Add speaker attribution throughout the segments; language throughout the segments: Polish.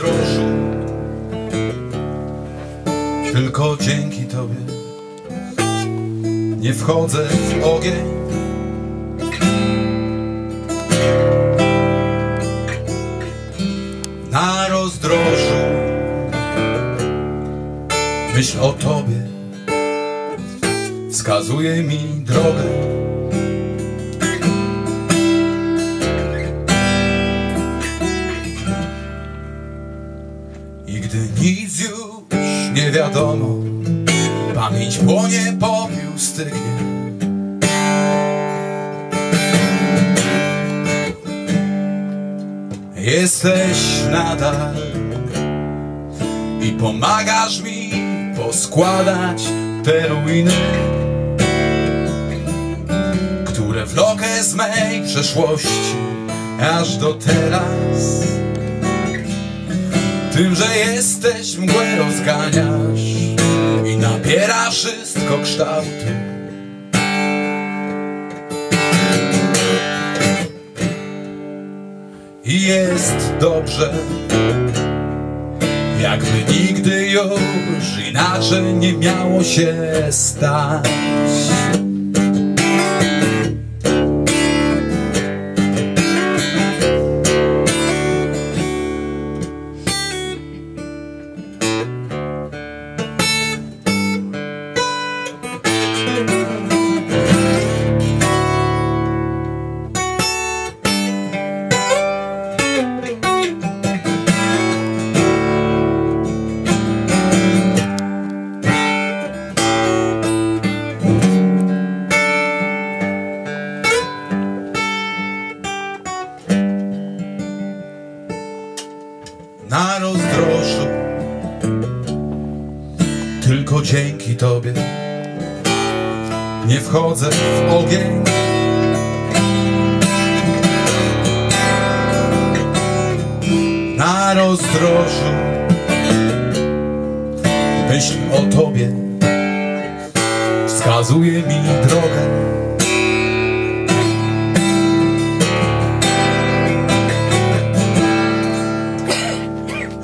Speaker 1: rozdrożu. Tylko dzięki Tobie nie wchodzę w ogień. Na rozdrożu myśl o Tobie wskazuje mi drogę. Nie wiadomo, pamięć płonie, popiół stygnie. Jesteś nadal i pomagasz mi poskładać te ruiny, które wlokę z mej przeszłości aż do teraz. Tym, że jesteś mgłę rozganiasz i nabiera wszystko kształtu. I jest dobrze, jakby nigdy już inaczej nie miało się stać. Tylko dzięki Tobie nie wchodzę w ogień. Na rozdrożu myśl o Tobie wskazuje mi drogę.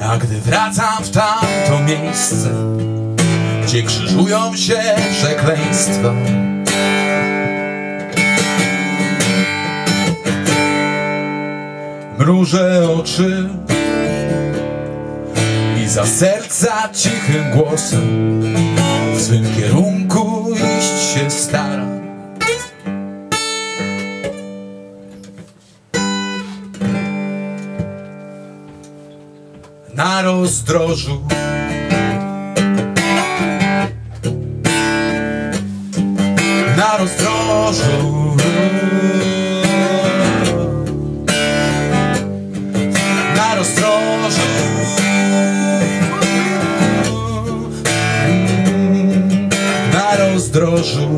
Speaker 1: A gdy wracam w tamto miejsce, gdzie krzyżują się przekleństwa, mrużę oczy i za serca cichym głosem w swym kierunku iść się staram. na rozdrożu. Rozdrożu. Na rozdrożu. Na rozdrożu.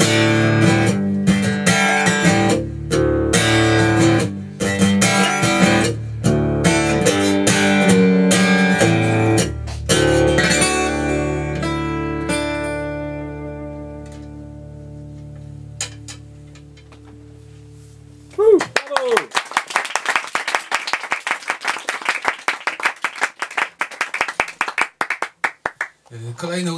Speaker 1: Kolejny utwór.